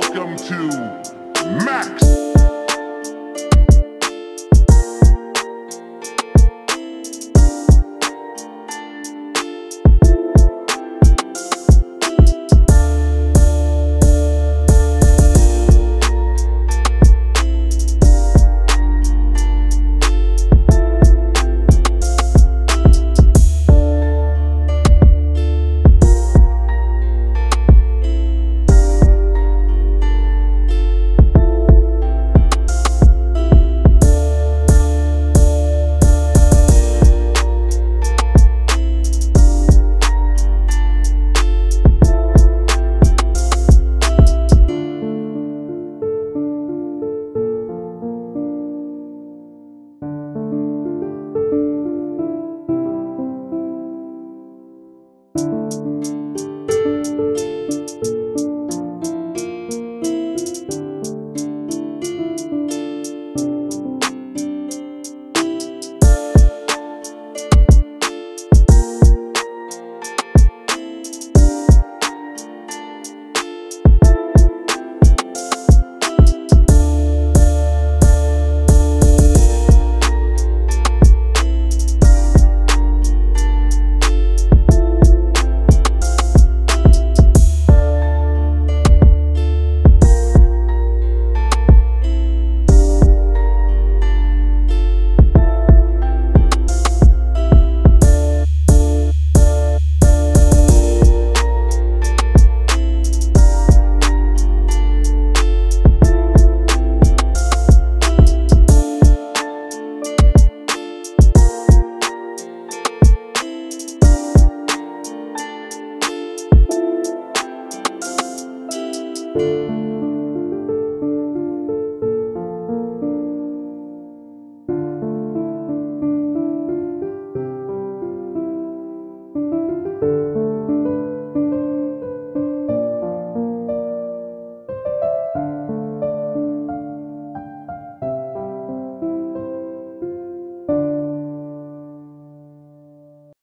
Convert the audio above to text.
Welcome to Max. Música